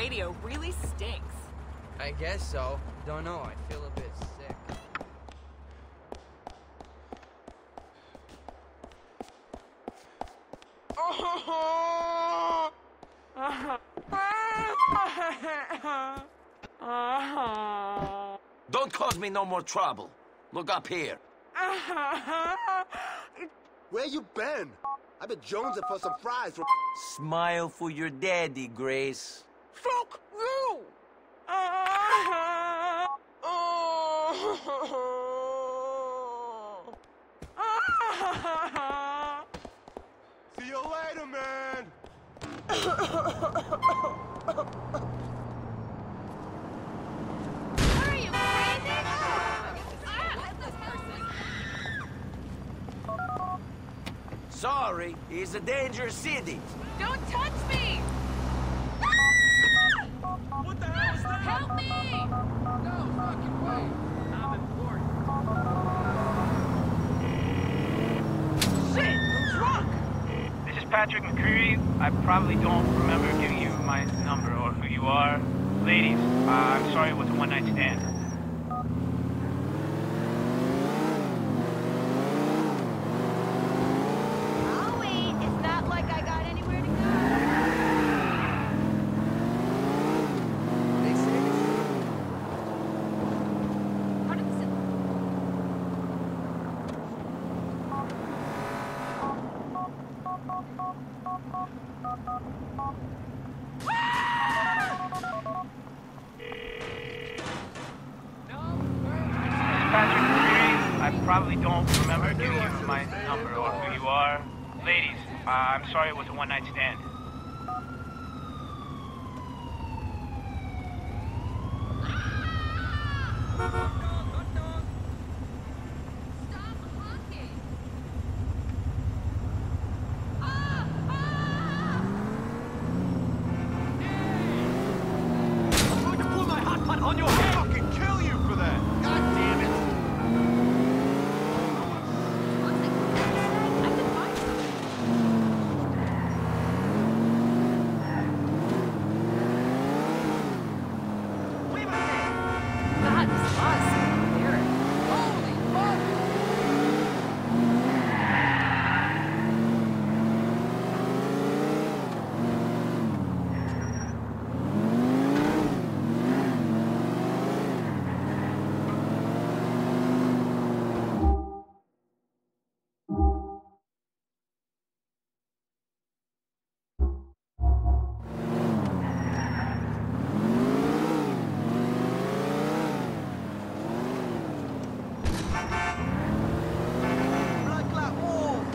radio really stinks. I guess so. Don't know, I feel a bit sick. Don't cause me no more trouble. Look up here. Where you been? I've been jonesing for some fries. Smile for your daddy, Grace. Fuck you! See you later, man! Are you Sorry, it's a dangerous city. Don't touch me! What the hell is that? Help me! No fucking way. I'm important. Shit! I'm drunk! This is Patrick McReary. I probably don't remember giving you my number or who you are. Ladies, uh, I'm sorry it was a one-night stand. I'll wait. It's not like I got anywhere to go. They say this How did this... This is Patrick McReary. I probably don't remember giving you my number or who you are. Ladies, uh, I'm sorry it was a one-night stand. Stop honking! I'm going to pull my hot pot on your head! fucking kill you for that! God damn it! I can find something. God, this bus. Lyric. Holy fuck! Blood clot move!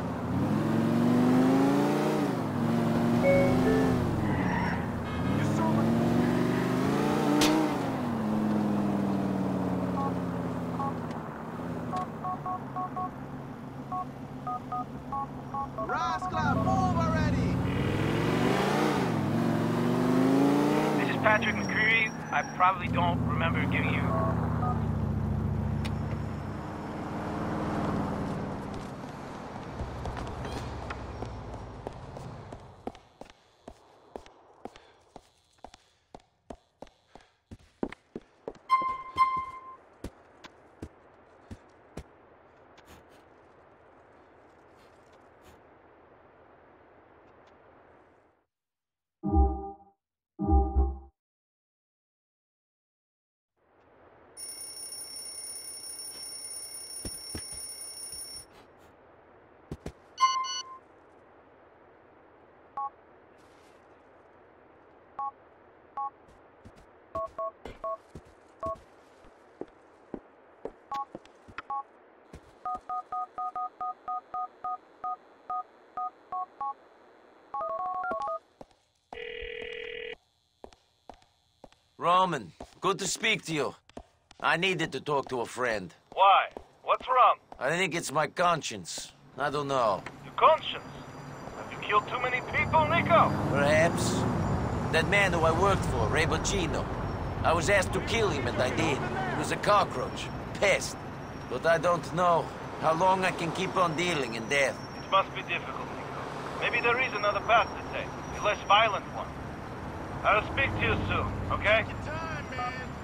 You saw my... Rascal, move already! This is Patrick McReary. I probably don't Roman, good to speak to you. I needed to talk to a friend. Why? What's wrong? I think it's my conscience. I don't know. Your conscience. Have you killed too many people, Niko? Perhaps. That man who I worked for, Ray Boccino. I was asked to kill him and I did. He was a cockroach. Pest. But I don't know how long I can keep on dealing in death. It must be difficult, Niko. Maybe there is another path to take. A less violent one. I'll speak to you soon, okay? Time, man.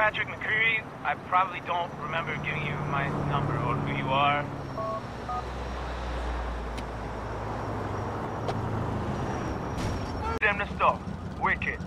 Patrick McReary. I probably don't remember giving you my number or who you are. Damn the stuff, Wicked.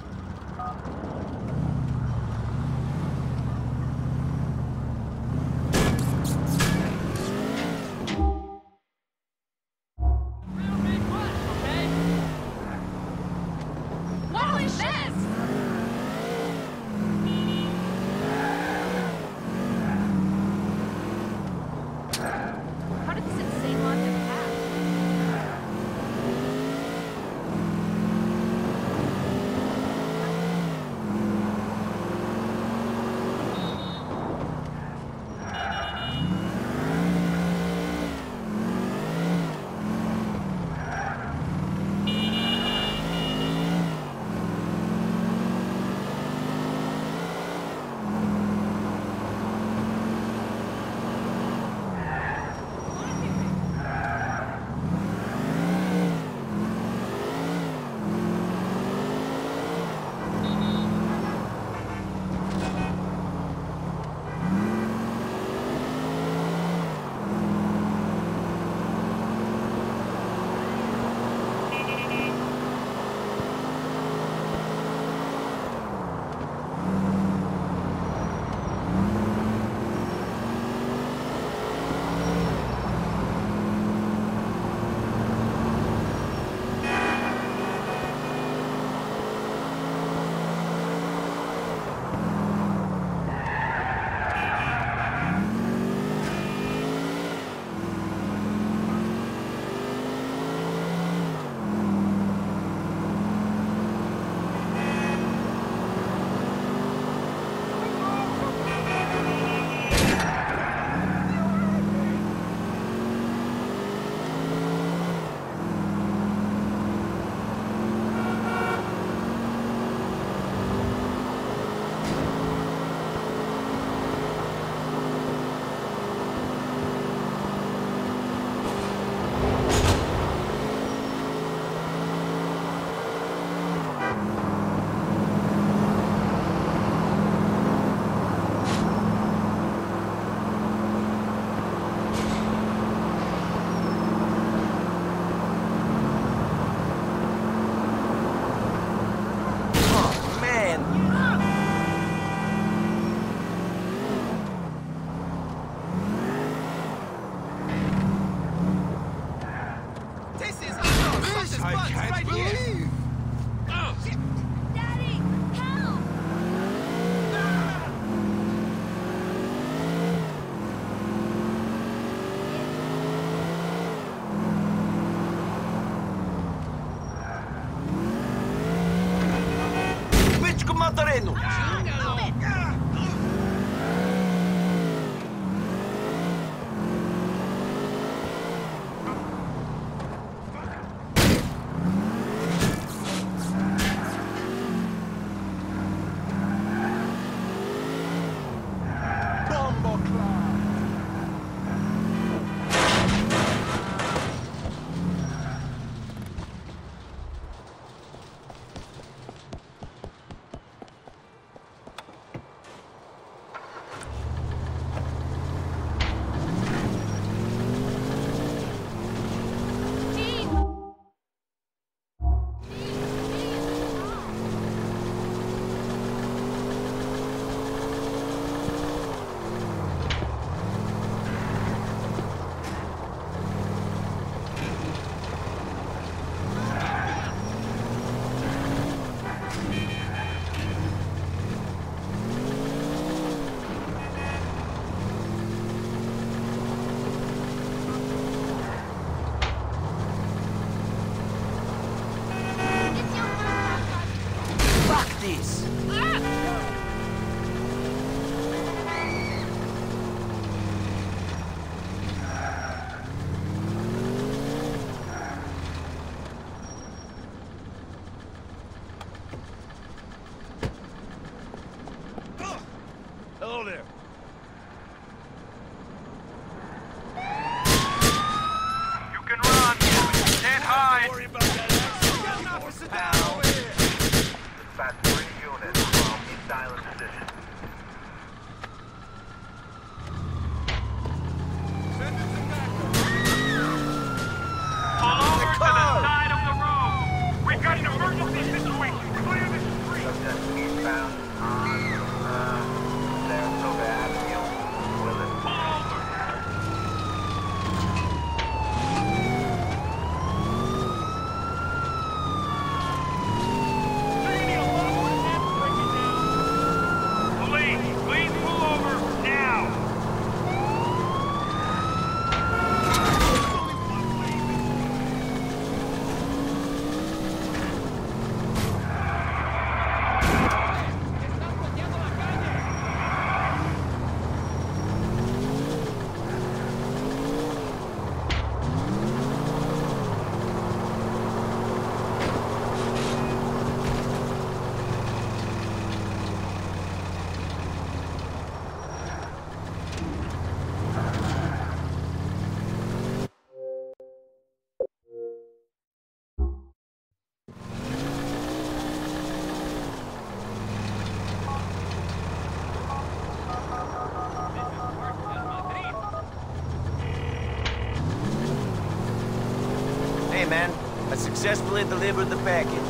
Man, I successfully delivered the package.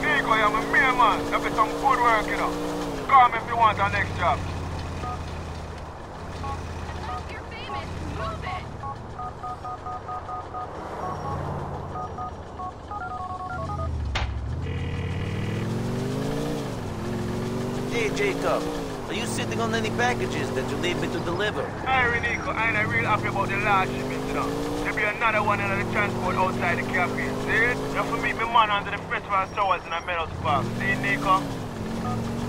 Niko, I'm a mere man. That be some good work, you know. Call me if you want our next job. You're famous. Move it! Hey Jacob, are you sitting on any packages that you need me to deliver? Hey, Niko, I ain't real happy about the last shipment, know. There be another one under the transport outside the cafe. See it? Have to meet me man under the festival towers in the Meadows Park. See, Niko?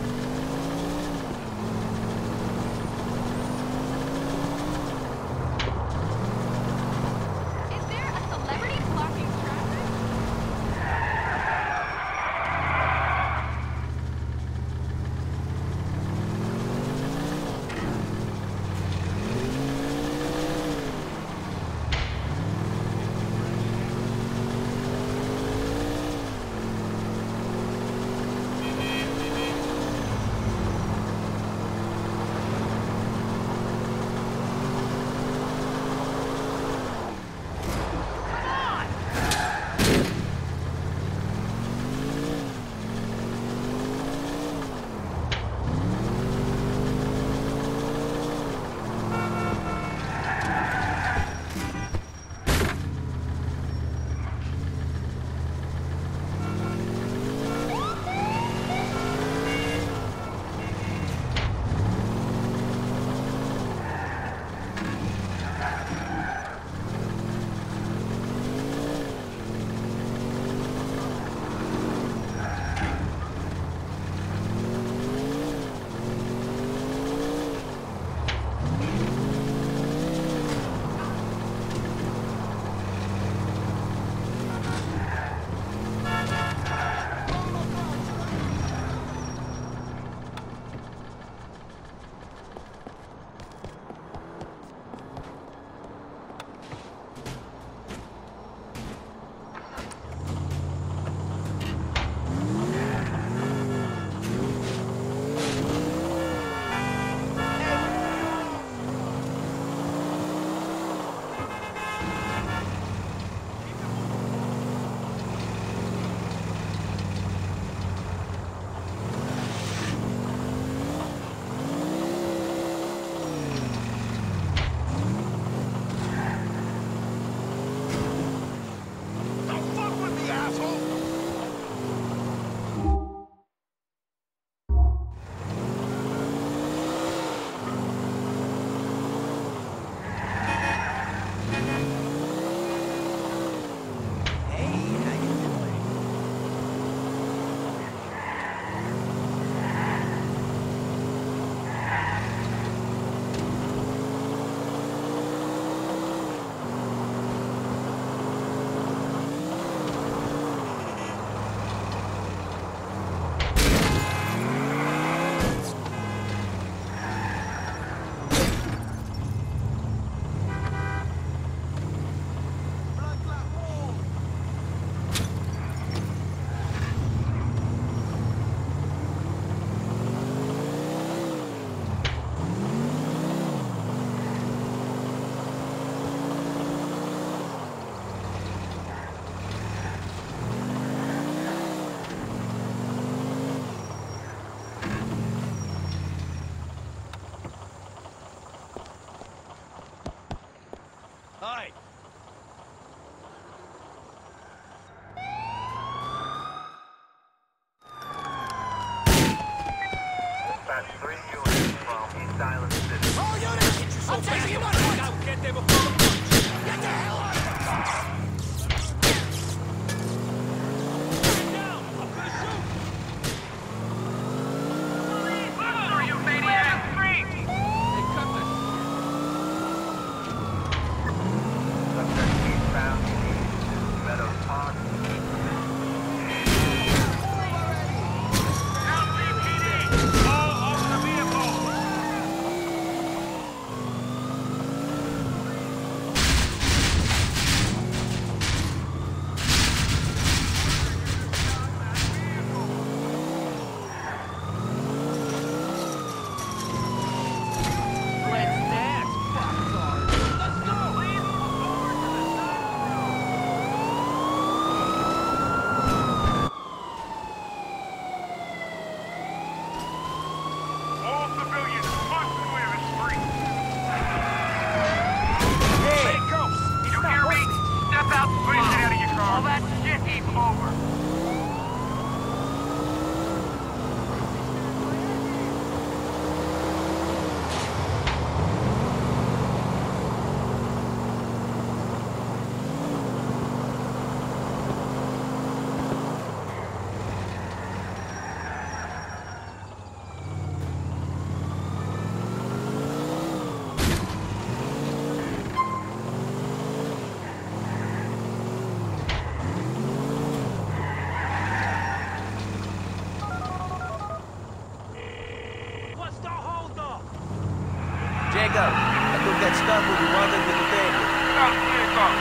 I took that stuff with the water to the table. Stop, please, stop.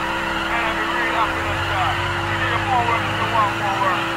Man, I be reading up in the guy. You need a more work to walk more.